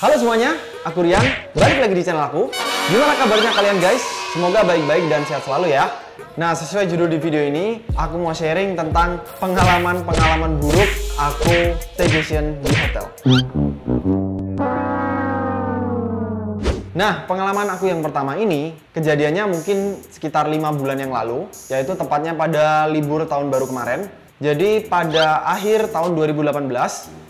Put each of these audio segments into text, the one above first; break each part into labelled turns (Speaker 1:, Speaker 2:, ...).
Speaker 1: Halo semuanya, aku Rian, balik lagi di channel aku. Gimana kabarnya kalian guys? Semoga baik-baik dan sehat selalu ya. Nah, sesuai judul di video ini, aku mau sharing tentang pengalaman-pengalaman buruk aku staycation di hotel. Nah, pengalaman aku yang pertama ini, kejadiannya mungkin sekitar lima bulan yang lalu, yaitu tepatnya pada libur tahun baru kemarin. Jadi pada akhir tahun 2018,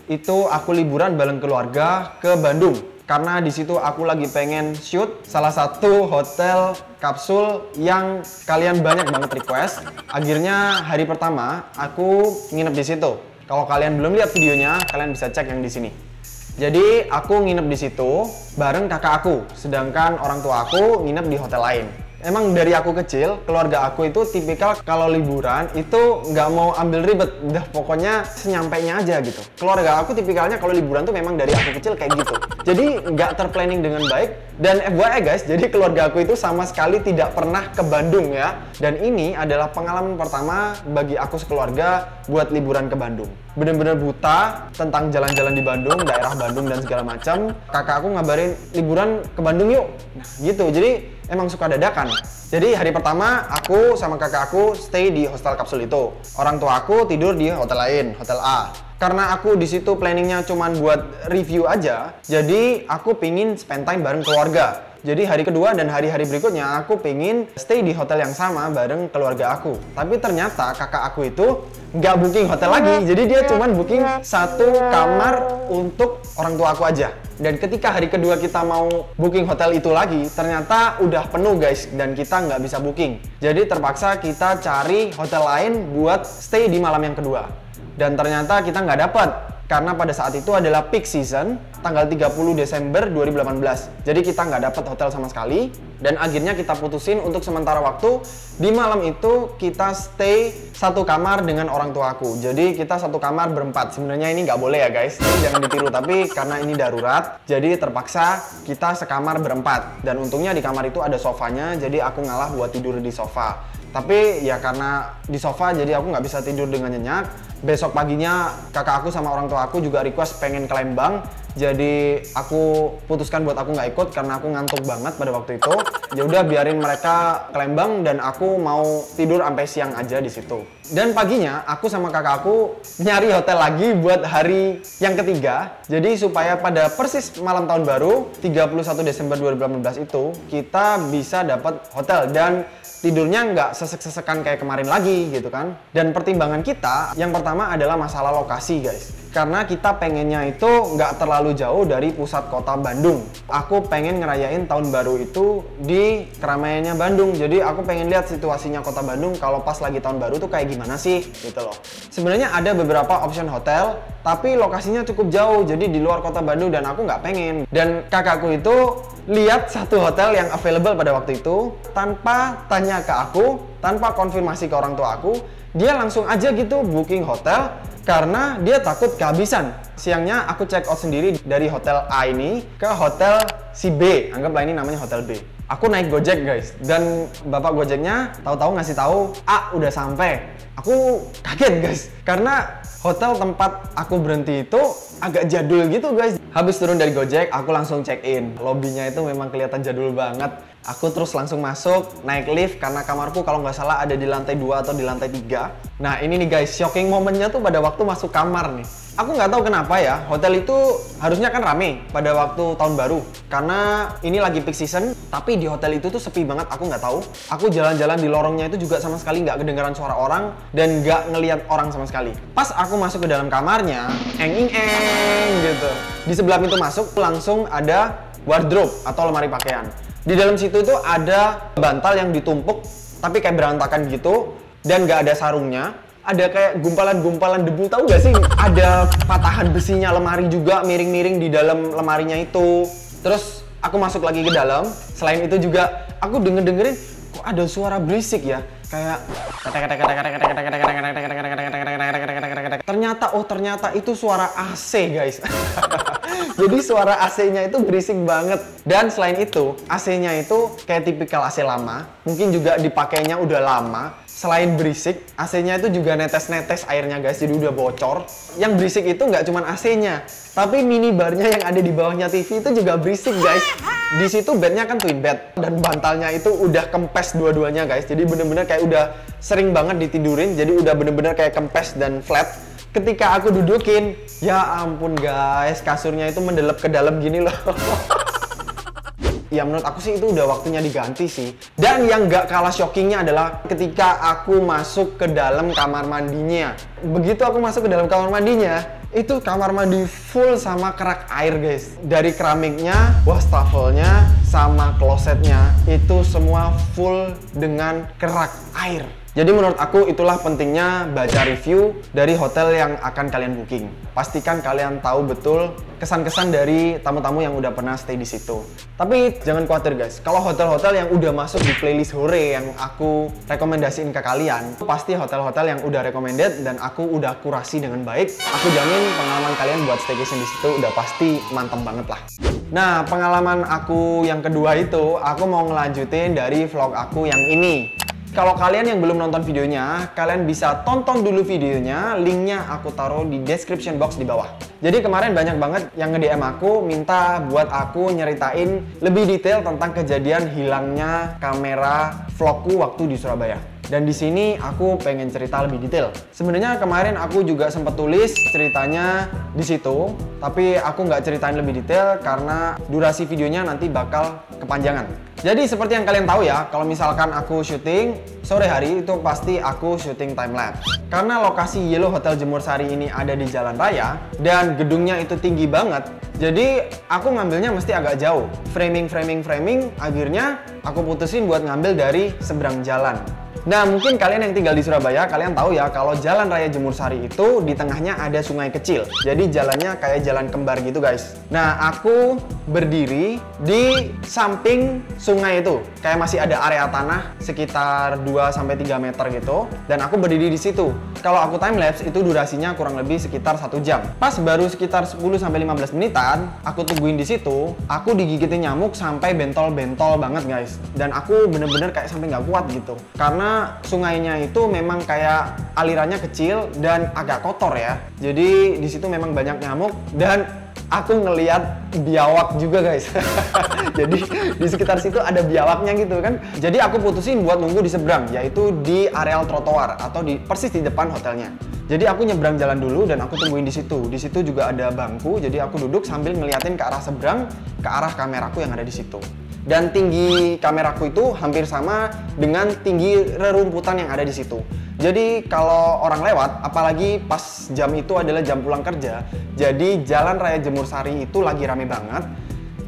Speaker 1: itu aku liburan bareng keluarga ke Bandung. Karena di situ aku lagi pengen shoot salah satu hotel kapsul yang kalian banyak banget request. Akhirnya hari pertama aku nginep di situ. Kalau kalian belum lihat videonya, kalian bisa cek yang di sini. Jadi aku nginep di situ bareng kakak aku, sedangkan orang tua aku nginep di hotel lain. Emang dari aku kecil, keluarga aku itu tipikal kalau liburan itu nggak mau ambil ribet, udah pokoknya senyampainya aja gitu. Keluarga aku tipikalnya kalau liburan tuh memang dari aku kecil kayak gitu. Jadi nggak terplanning dengan baik. Dan FYI guys, jadi keluarga aku itu sama sekali tidak pernah ke Bandung ya. Dan ini adalah pengalaman pertama bagi aku sekeluarga buat liburan ke Bandung. Bener-bener buta tentang jalan-jalan di Bandung, daerah Bandung dan segala macam. Kakak aku ngabarin liburan ke Bandung yuk. Nah gitu, jadi emang suka dadakan. Jadi hari pertama aku sama kakak aku stay di hostel kapsul itu. Orang tua aku tidur di hotel lain, hotel A. Karena aku di situ planningnya cuma buat review aja, jadi aku pingin spend time bareng keluarga. Jadi hari kedua dan hari-hari berikutnya aku pingin stay di hotel yang sama bareng keluarga aku. Tapi ternyata kakak aku itu nggak booking hotel lagi, jadi dia cuma booking satu kamar untuk orang tua aku aja. Dan ketika hari kedua kita mau booking hotel itu lagi, ternyata udah penuh guys dan kita nggak bisa booking. Jadi terpaksa kita cari hotel lain buat stay di malam yang kedua. Dan ternyata kita nggak dapat karena pada saat itu adalah peak season tanggal 30 Desember 2018 jadi kita nggak dapat hotel sama sekali dan akhirnya kita putusin untuk sementara waktu. Di malam itu kita stay satu kamar dengan orang tua aku. Jadi kita satu kamar berempat. Sebenarnya ini nggak boleh ya guys. Jangan ditiru tapi karena ini darurat jadi terpaksa kita sekamar berempat. Dan untungnya di kamar itu ada sofanya jadi aku ngalah buat tidur di sofa. Tapi ya karena di sofa jadi aku nggak bisa tidur dengan nyenyak. Besok paginya kakak aku sama orang tua aku juga request pengen ke Lembang jadi aku putuskan buat aku nggak ikut karena aku ngantuk banget pada waktu itu ya udah biarin mereka ke Lembang dan aku mau tidur sampai siang aja di situ dan paginya aku sama kakak aku nyari hotel lagi buat hari yang ketiga jadi supaya pada persis malam tahun baru 31 Desember 2018 itu kita bisa dapat hotel dan tidurnya nggak sesek-sesekan kayak kemarin lagi gitu kan. Dan pertimbangan kita yang pertama adalah masalah lokasi guys. Karena kita pengennya itu nggak terlalu jauh dari pusat kota Bandung. Aku pengen ngerayain tahun baru itu di keramaiannya Bandung. Jadi aku pengen lihat situasinya kota Bandung kalau pas lagi tahun baru tuh kayak gimana sih gitu loh. Sebenarnya ada beberapa option hotel, tapi lokasinya cukup jauh. Jadi di luar kota Bandung dan aku nggak pengen. Dan kakakku itu lihat satu hotel yang available pada waktu itu tanpa tanya ke aku, tanpa konfirmasi ke orang tua aku, dia langsung aja gitu booking hotel karena dia takut kehabisan. Siangnya aku check out sendiri dari hotel A ini ke hotel si B. Anggaplah ini namanya hotel B. Aku naik Gojek guys dan bapak Gojeknya tahu-tahu ngasih tahu A udah sampai. Aku kaget guys karena hotel tempat aku berhenti itu agak jadul gitu guys. Habis turun dari Gojek, aku langsung check in. Lobbynya itu memang kelihatan jadul banget. Aku terus langsung masuk, naik lift karena kamarku kalau nggak salah ada di lantai 2 atau di lantai 3. Nah ini nih guys, shocking momennya tuh pada waktu masuk kamar nih. Aku nggak tahu kenapa ya, hotel itu harusnya kan rame pada waktu tahun baru. Karena ini lagi peak season, tapi di hotel itu tuh sepi banget, aku nggak tahu. Aku jalan-jalan di lorongnya itu juga sama sekali nggak kedengaran suara orang dan nggak ngelihat orang sama sekali. Pas aku masuk ke dalam kamarnya, eng eng eng gitu. Di sebelah pintu masuk langsung ada wardrobe atau lemari pakaian. Di dalam situ itu ada bantal yang ditumpuk tapi kayak berantakan gitu dan nggak ada sarungnya. Ada kayak gumpalan-gumpalan debu tahu gak sih? Ada patahan besinya lemari juga miring-miring di dalam lemarinya itu. Terus aku masuk lagi ke dalam. Selain itu juga aku denger-dengerin kok ada suara berisik ya kayak ternyata oh ternyata itu suara AC guys jadi suara AC-nya itu berisik banget dan selain itu AC-nya itu kayak tipikal AC lama mungkin juga dipakainya udah lama selain berisik, AC-nya itu juga netes-netes airnya guys, jadi udah bocor. Yang berisik itu nggak cuma AC-nya, tapi minibarnya yang ada di bawahnya TV itu juga berisik guys. Di situ bednya kan twin bed dan bantalnya itu udah kempes dua-duanya guys. Jadi bener-bener kayak udah sering banget ditidurin, jadi udah bener-bener kayak kempes dan flat. Ketika aku dudukin, ya ampun guys, kasurnya itu mendelep ke dalam gini loh. ya menurut aku sih itu udah waktunya diganti sih. Dan yang gak kalah shockingnya adalah ketika aku masuk ke dalam kamar mandinya. Begitu aku masuk ke dalam kamar mandinya, itu kamar mandi full sama kerak air guys. Dari keramiknya, wastafelnya, sama klosetnya, itu semua full dengan kerak air. Jadi menurut aku itulah pentingnya baca review dari hotel yang akan kalian booking. Pastikan kalian tahu betul kesan-kesan dari tamu-tamu yang udah pernah stay di situ. Tapi jangan khawatir guys, kalau hotel-hotel yang udah masuk di playlist Hore yang aku rekomendasiin ke kalian, pasti hotel-hotel yang udah recommended dan aku udah kurasi dengan baik. Aku jamin pengalaman kalian buat staycation di situ udah pasti mantap banget lah. Nah, pengalaman aku yang kedua itu, aku mau ngelanjutin dari vlog aku yang ini. Kalau kalian yang belum nonton videonya, kalian bisa tonton dulu videonya, linknya aku taruh di description box di bawah. Jadi kemarin banyak banget yang nge-DM aku minta buat aku nyeritain lebih detail tentang kejadian hilangnya kamera vlogku waktu di Surabaya. Dan di sini aku pengen cerita lebih detail. Sebenarnya kemarin aku juga sempat tulis ceritanya di situ, tapi aku nggak ceritain lebih detail karena durasi videonya nanti bakal kepanjangan. Jadi seperti yang kalian tahu ya, kalau misalkan aku syuting sore hari itu pasti aku syuting time lapse. Karena lokasi Yellow Hotel Jemur Sari ini ada di jalan raya dan gedungnya itu tinggi banget, jadi aku ngambilnya mesti agak jauh. Framing, framing, framing, akhirnya aku putusin buat ngambil dari seberang jalan. Nah, mungkin kalian yang tinggal di Surabaya, kalian tahu ya kalau Jalan Raya Jemur Sari itu di tengahnya ada sungai kecil. Jadi jalannya kayak jalan kembar gitu, guys. Nah, aku berdiri di samping sungai itu. Kayak masih ada area tanah sekitar 2 sampai 3 meter gitu dan aku berdiri di situ. Kalau aku time lapse itu durasinya kurang lebih sekitar satu jam. Pas baru sekitar 10 sampai 15 menitan, aku tungguin di situ, aku digigitin nyamuk sampai bentol-bentol banget, guys. Dan aku bener-bener kayak sampai nggak kuat gitu. Karena sungainya itu memang kayak alirannya kecil dan agak kotor ya. Jadi di situ memang banyak nyamuk dan aku ngeliat biawak juga guys. Jadi di sekitar situ ada biawaknya gitu kan. Jadi aku putusin buat nunggu di seberang, yaitu di areal trotoar atau di persis di depan hotelnya. Jadi aku nyebrang jalan dulu dan aku tungguin di situ. Di situ juga ada bangku, jadi aku duduk sambil ngeliatin ke arah seberang, ke arah kameraku yang ada di situ dan tinggi kameraku itu hampir sama dengan tinggi rerumputan yang ada di situ. Jadi kalau orang lewat, apalagi pas jam itu adalah jam pulang kerja, jadi jalan raya Jemur Sari itu lagi rame banget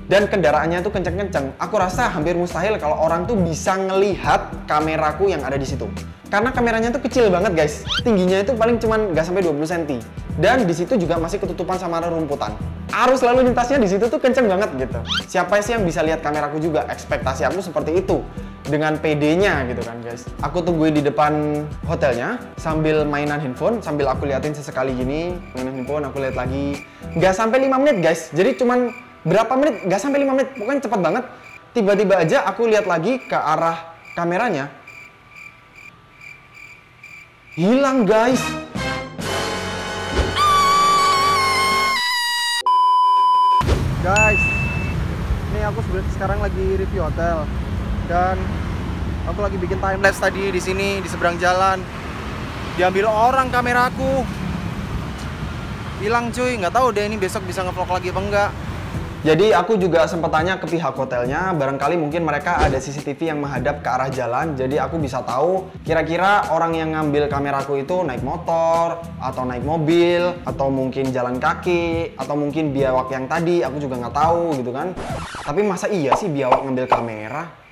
Speaker 1: dan kendaraannya itu kenceng-kenceng. Aku rasa hampir mustahil kalau orang tuh bisa ngelihat kameraku yang ada di situ. Karena kameranya tuh kecil banget guys. Tingginya itu paling cuman nggak sampai 20 cm. Dan di situ juga masih ketutupan sama rerumputan arus lalu lintasnya di situ tuh kenceng banget gitu. Siapa sih yang bisa lihat kameraku juga? Ekspektasi aku seperti itu dengan PD-nya gitu kan guys. Aku tungguin di depan hotelnya sambil mainan handphone, sambil aku liatin sesekali gini, mainan handphone aku lihat lagi. Gak sampai 5 menit guys. Jadi cuman berapa menit? Gak sampai 5 menit, pokoknya cepet banget. Tiba-tiba aja aku lihat lagi ke arah kameranya. Hilang guys. guys ini aku sekarang lagi review hotel. Dan aku lagi bikin time lapse tadi di sini di seberang jalan. Diambil orang kameraku. Hilang cuy. Nggak tahu deh ini besok bisa ngevlog lagi apa enggak jadi aku juga sempat tanya ke pihak hotelnya, barangkali mungkin mereka ada CCTV yang menghadap ke arah jalan, jadi aku bisa tahu kira-kira orang yang ngambil kameraku itu naik motor, atau naik mobil, atau mungkin jalan kaki, atau mungkin biawak yang tadi, aku juga nggak tahu gitu kan. Tapi masa iya sih biawak ngambil kamera?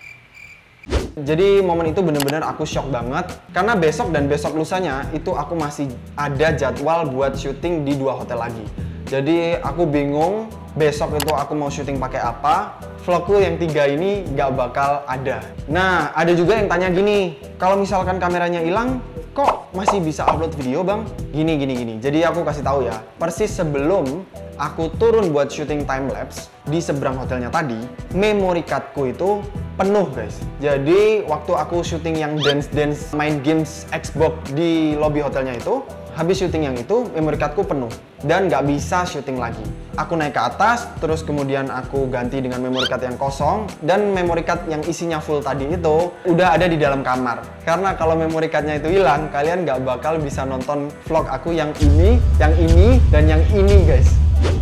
Speaker 1: Jadi momen itu bener-bener aku shock banget karena besok dan besok lusanya itu aku masih ada jadwal buat syuting di dua hotel lagi. Jadi aku bingung besok itu aku mau syuting pakai apa, vlogku yang tiga ini gak bakal ada. Nah, ada juga yang tanya gini, kalau misalkan kameranya hilang, kok masih bisa upload video bang? Gini gini gini. Jadi aku kasih tahu ya. Persis sebelum aku turun buat syuting time lapse di seberang hotelnya tadi, memory cardku itu penuh guys. Jadi waktu aku syuting yang dance dance main games Xbox di lobby hotelnya itu, habis syuting yang itu memory cardku penuh dan nggak bisa syuting lagi. Aku naik ke atas, terus kemudian aku ganti dengan memory card yang kosong dan memory card yang isinya full tadi itu udah ada di dalam kamar. Karena kalau memory cardnya itu hilang, kalian nggak bakal bisa nonton vlog aku yang ini, yang ini, dan yang ini guys.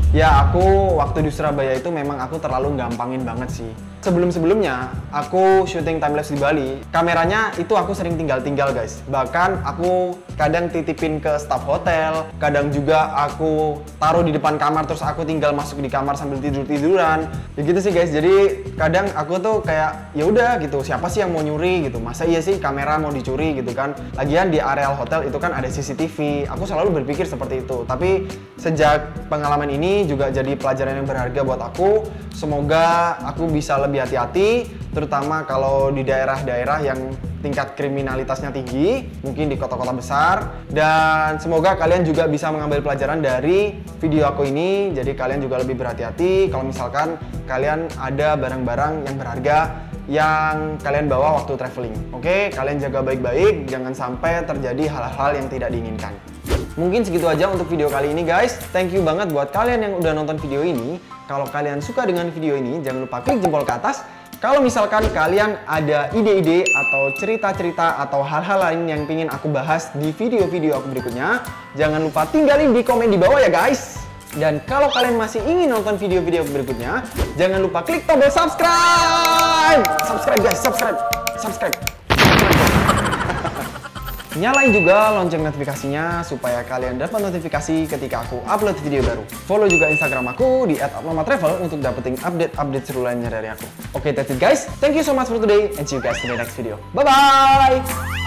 Speaker 1: Ya aku waktu di Surabaya itu memang aku terlalu gampangin banget sih. Sebelum-sebelumnya aku syuting timelapse di Bali, kameranya itu aku sering tinggal-tinggal guys. Bahkan aku kadang titipin ke staff hotel, kadang juga aku taruh di depan kamar terus aku tinggal masuk di kamar sambil tidur-tiduran. Ya gitu sih guys. Jadi kadang aku tuh kayak ya udah gitu, siapa sih yang mau nyuri gitu. Masa iya sih kamera mau dicuri gitu kan. Lagian di areal hotel itu kan ada CCTV. Aku selalu berpikir seperti itu. Tapi sejak pengalaman ini juga jadi pelajaran yang berharga buat aku. Semoga aku bisa lebih hati-hati, terutama kalau di daerah-daerah yang tingkat kriminalitasnya tinggi, mungkin di kota-kota besar. Dan semoga kalian juga bisa mengambil pelajaran dari video aku ini. Jadi kalian juga lebih berhati-hati kalau misalkan kalian ada barang-barang yang berharga yang kalian bawa waktu traveling. Oke, kalian jaga baik-baik, jangan sampai terjadi hal-hal yang tidak diinginkan. Mungkin segitu aja untuk video kali ini guys. Thank you banget buat kalian yang udah nonton video ini. Kalau kalian suka dengan video ini, jangan lupa klik jempol ke atas. Kalau misalkan kalian ada ide-ide atau cerita-cerita atau hal-hal lain yang ingin aku bahas di video-video aku berikutnya, jangan lupa tinggalin di komen di bawah ya guys. Dan kalau kalian masih ingin nonton video-video aku berikutnya, jangan lupa klik tombol subscribe. Subscribe guys, subscribe. Subscribe. Nyalain juga lonceng notifikasinya supaya kalian dapat notifikasi ketika aku upload video baru. Follow juga Instagram aku di @travel untuk dapetin update-update seru lainnya dari aku. Oke, okay, that's it guys. Thank you so much for today and see you guys in the next video. Bye-bye!